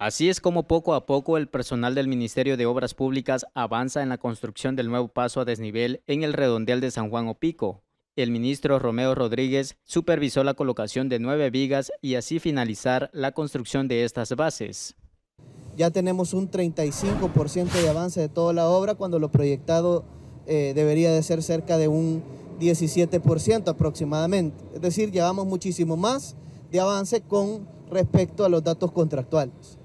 Así es como poco a poco el personal del Ministerio de Obras Públicas avanza en la construcción del nuevo paso a desnivel en el redondel de San Juan Opico. El ministro Romeo Rodríguez supervisó la colocación de nueve vigas y así finalizar la construcción de estas bases. Ya tenemos un 35% de avance de toda la obra cuando lo proyectado eh, debería de ser cerca de un 17% aproximadamente. Es decir, llevamos muchísimo más de avance con respecto a los datos contractuales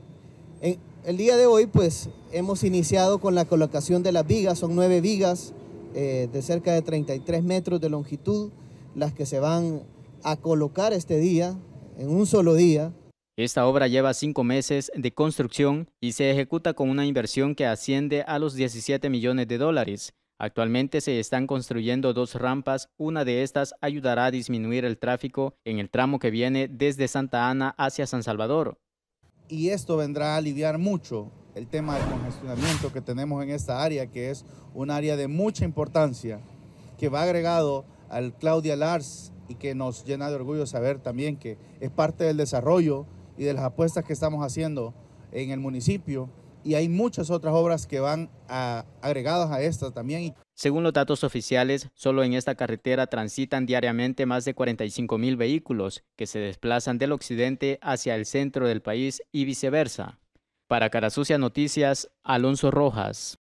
el día de hoy pues hemos iniciado con la colocación de las vigas, son nueve vigas eh, de cerca de 33 metros de longitud, las que se van a colocar este día, en un solo día. Esta obra lleva cinco meses de construcción y se ejecuta con una inversión que asciende a los 17 millones de dólares. Actualmente se están construyendo dos rampas, una de estas ayudará a disminuir el tráfico en el tramo que viene desde Santa Ana hacia San Salvador y esto vendrá a aliviar mucho el tema del congestionamiento que tenemos en esta área, que es un área de mucha importancia, que va agregado al Claudia Lars y que nos llena de orgullo saber también que es parte del desarrollo y de las apuestas que estamos haciendo en el municipio y hay muchas otras obras que van agregadas a esta también. Según los datos oficiales, solo en esta carretera transitan diariamente más de 45 mil vehículos que se desplazan del occidente hacia el centro del país y viceversa. Para Carasucia Noticias, Alonso Rojas.